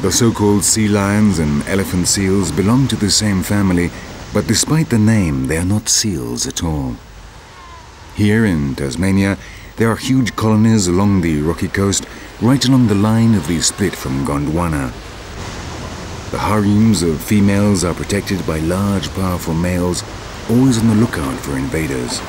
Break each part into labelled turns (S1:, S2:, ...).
S1: The so-called sea lions and elephant seals belong to the same family, but despite the name, they are not seals at all. Here in Tasmania, there are huge colonies along the rocky coast, right along the line of the split from Gondwana. The harems of females are protected by large, powerful males, always on the lookout for invaders.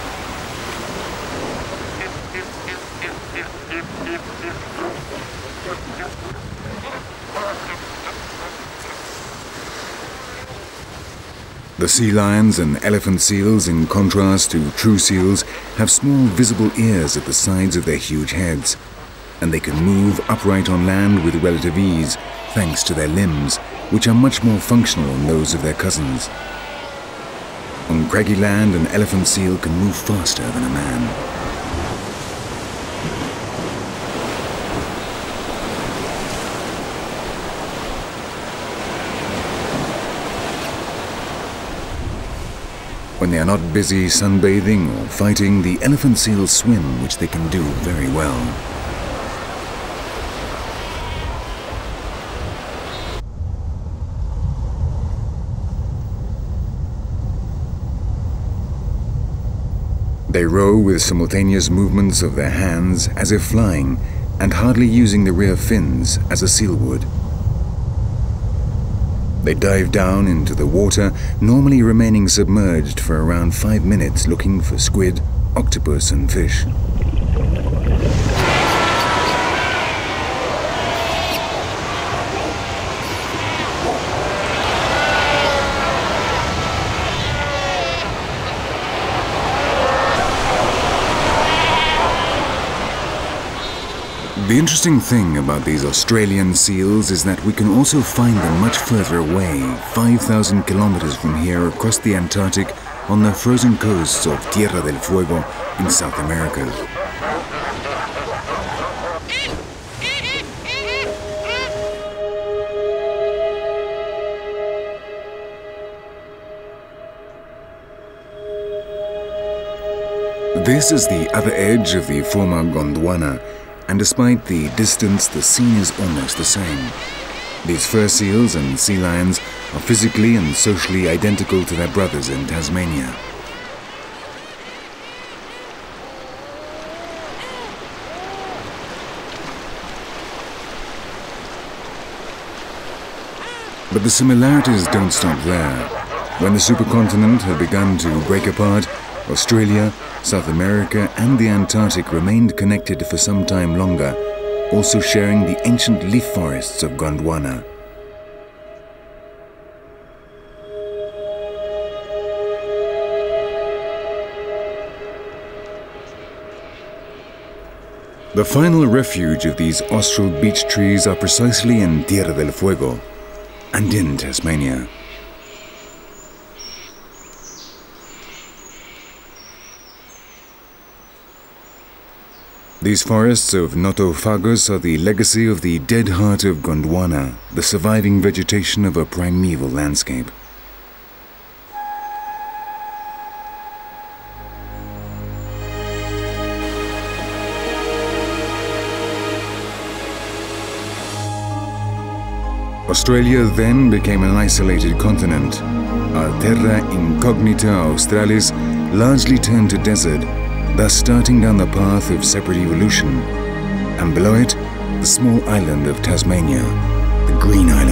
S1: The sea lions and elephant seals, in contrast to true seals, have small visible ears at the sides of their huge heads, and they can move upright on land with relative ease thanks to their limbs, which are much more functional than those of their cousins. On craggy land, an elephant seal can move faster than a man. When they are not busy sunbathing or fighting, the elephant seals swim, which they can do very well. They row with simultaneous movements of their hands as if flying and hardly using the rear fins as a seal would. They dive down into the water, normally remaining submerged for around five minutes looking for squid, octopus and fish. The interesting thing about these Australian seals is that we can also find them much further away, 5,000 kilometers from here across the Antarctic on the frozen coasts of Tierra del Fuego in South America. This is the other edge of the former Gondwana, and despite the distance, the scene is almost the same. These fur seals and sea lions are physically and socially identical to their brothers in Tasmania. But the similarities don't stop there. When the supercontinent had begun to break apart, Australia, South America and the Antarctic remained connected for some time longer, also sharing the ancient leaf forests of Gondwana. The final refuge of these austral beech trees are precisely in Tierra del Fuego and in Tasmania. These forests of Nothofagus are the legacy of the dead heart of Gondwana, the surviving vegetation of a primeval landscape. Australia then became an isolated continent. Terra incognita australis largely turned to desert thus starting down the path of separate evolution, and below it, the small island of Tasmania, the Green Island.